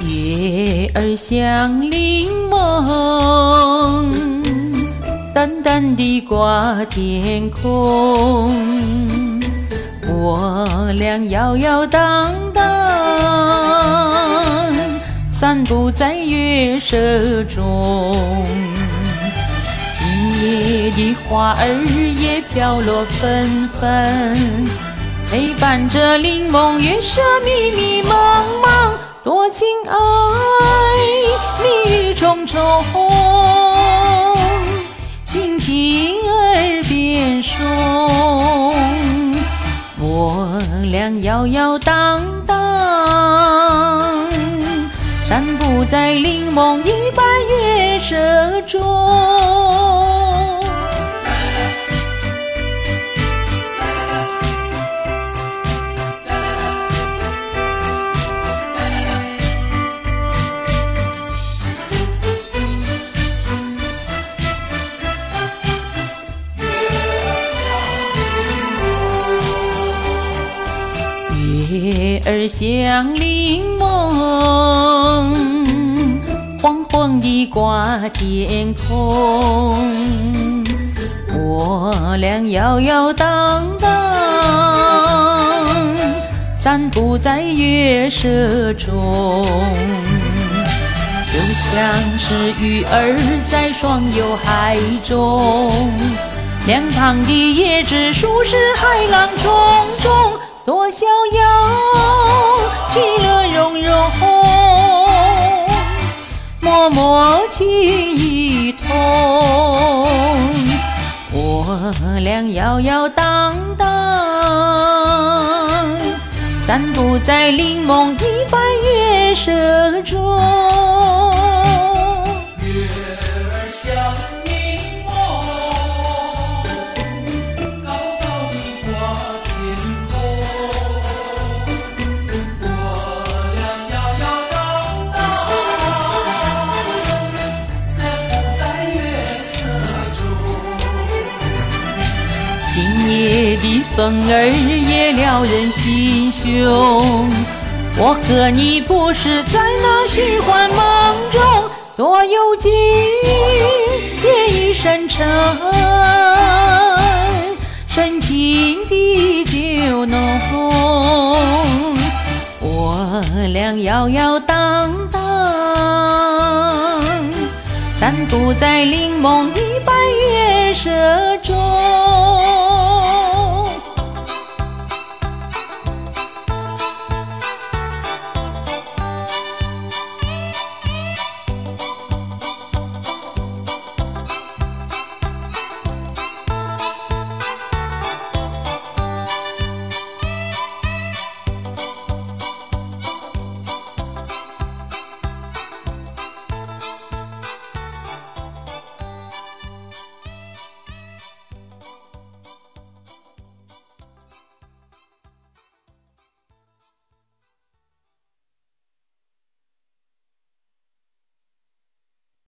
月儿像柠檬，淡淡地挂天空。摇摇荡荡，散步在月色中。今夜的花儿也飘落纷纷，陪伴着柠檬月色迷迷茫茫。多情爱，蜜语重重，亮摇摇荡荡，散步在灵梦一般月色中。月儿像柠檬，黄黄地挂天空。我俩摇摇荡荡，散步在月色中，就像是鱼儿在双游海中，两旁的椰子树是海浪冲冲。多逍遥，其乐融融，默默情意通。我俩摇摇荡荡，散步在柠檬的风儿也撩人心胸，我和你不是在那虚幻梦中，多有情夜已深沉，深情的酒浓。我俩摇摇荡荡，散步在柠檬的白月色中。